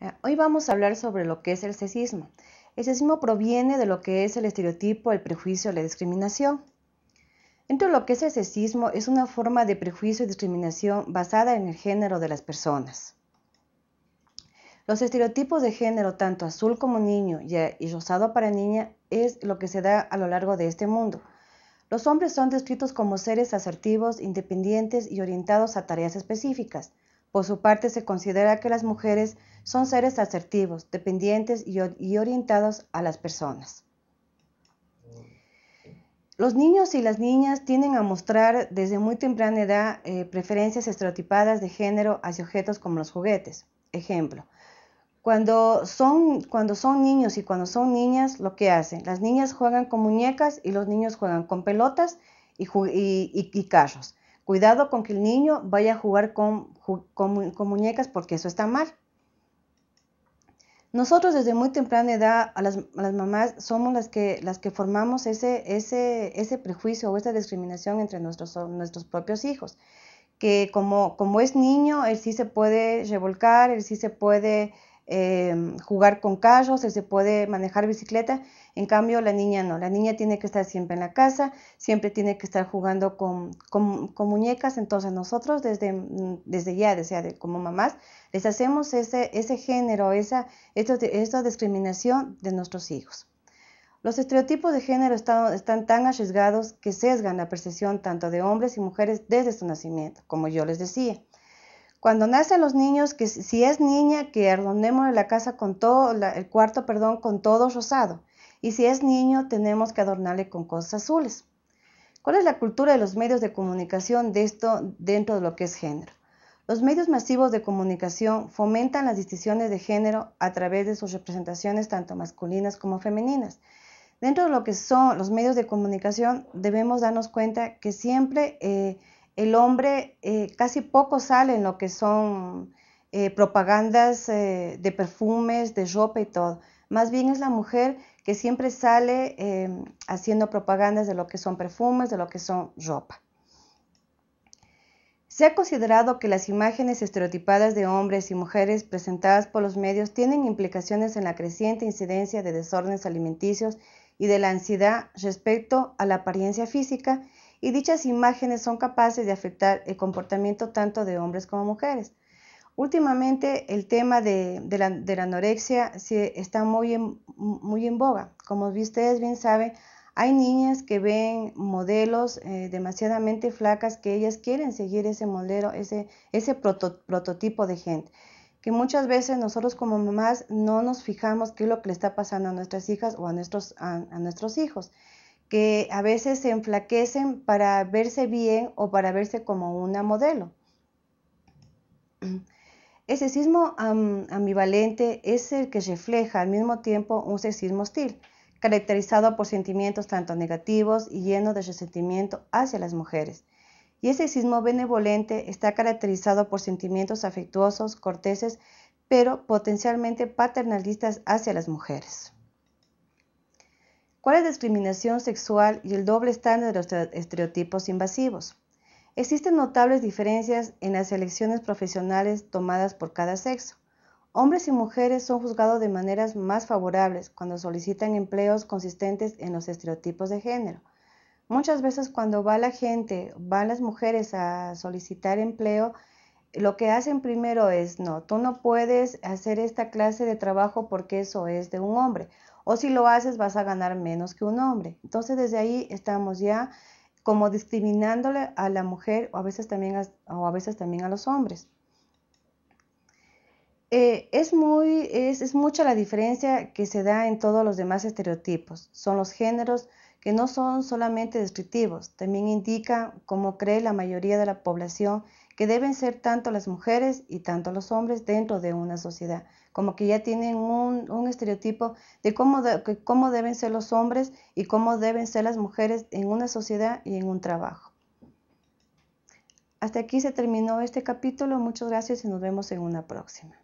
Eh, hoy vamos a hablar sobre lo que es el sexismo. El sexismo proviene de lo que es el estereotipo, el prejuicio, la discriminación. Dentro de lo que es el sexismo es una forma de prejuicio y discriminación basada en el género de las personas. Los estereotipos de género, tanto azul como niño y rosado para niña, es lo que se da a lo largo de este mundo. Los hombres son descritos como seres asertivos, independientes y orientados a tareas específicas. Por su parte, se considera que las mujeres son seres asertivos, dependientes y, orientados a las personas. Los niños y las niñas tienden a mostrar desde muy temprana edad eh, preferencias estereotipadas de género hacia objetos como los juguetes. Ejemplo, cuando son, niños y cuando son niñas, lo que hacen, las niñas juegan con muñecas y los niños juegan con pelotas y, y carros. Cuidado con que el niño vaya a jugar con, muñecas porque eso está mal. Nosotros desde muy temprana edad, a las, mamás, somos las que, las formamos ese, ese, ese prejuicio o esa discriminación entre nuestros, nuestros propios hijos. Que como, como es niño, él sí se puede revolcar, él sí se puede Em, jugar con carros, se puede manejar bicicleta, en cambio la niña no, la niña tiene que estar siempre en la casa, siempre tiene que estar jugando con, muñecas, entonces nosotros desde, mm, ya, desde, como mamás, les hacemos ese, género, esa, discriminación de nuestros hijos. Los estereotipos de género están, están, tan arriesgados que sesgan la percepción tanto de hombres y mujeres desde su nacimiento, como yo les decía. Cuando nacen los niños, que si es niña, que adornemos la casa con todo, el cuarto, perdón, con todo rosado. Y si es niño, tenemos que adornarle con cosas azules. ¿Cuál es la cultura de los medios de comunicación de esto dentro de lo que es género? Los medios masivos de comunicación fomentan las distinciones de género a través de sus representaciones tanto masculinas como femeninas. Dentro de lo que son los medios de comunicación debemos darnos cuenta que siempre eh, el hombre eh, casi poco sale en lo que son eh, propagandas eh, de perfumes, de ropa y todo. Más bien es la mujer que siempre sale haciendo propagandas de lo que son perfumes, de lo que son ropa. Se ha considerado que las imágenes estereotipadas de hombres y mujeres presentadas por los medios tienen implicaciones en la creciente incidencia de desórdenes alimenticios y de la ansiedad respecto a la apariencia física y dichas imágenes son capaces de afectar el comportamiento tanto de hombres como mujeres. Últimamente el tema de, la, anorexia está muy en, boga. Como ustedes bien saben, hay niñas que ven modelos eh, demasiadamente flacas que ellas quieren seguir ese modelo, ese, ese prototipo de gente. Que muchas veces nosotros como mamás no nos fijamos qué es lo que le está pasando a nuestras hijas o a nuestros hijos que a veces se enflaquecen para verse bien o para verse como una modelo. El sexismo ambivalente es el que refleja al mismo tiempo un sexismo hostil, caracterizado por sentimientos tanto negativos y lleno de resentimiento hacia las mujeres. Y el sexismo benevolente está caracterizado por sentimientos afectuosos, corteses, pero potencialmente paternalistas hacia las mujeres. ¿Cuál es la discriminación sexual y el doble estándar de los estereotipos invasivos? Existen notables diferencias en las elecciones profesionales tomadas por cada sexo. Hombres y mujeres son juzgados de maneras más favorables cuando solicitan empleos consistentes en los estereotipos de género. Muchas veces cuando va la gente, van las mujeres a solicitar empleo, lo que hacen primero es, no, tú no puedes hacer esta clase de trabajo porque eso es de un hombre o si lo haces vas a ganar menos que un hombre. Entonces desde ahí estamos ya como discriminándole a la mujer o a veces también a, o a, veces también a los hombres. Eh, es, muy, es, es mucha la diferencia que se da en todos los demás estereotipos. Son los géneros que no son solamente descriptivos, también indican cómo cree la mayoría de la población que deben ser tanto las mujeres y tanto los hombres dentro de una sociedad, como que ya tienen un, estereotipo de cómo, cómo deben ser los hombres y cómo deben ser las mujeres en una sociedad y en un trabajo. Hasta aquí se terminó este capítulo, muchas gracias y nos vemos en una próxima.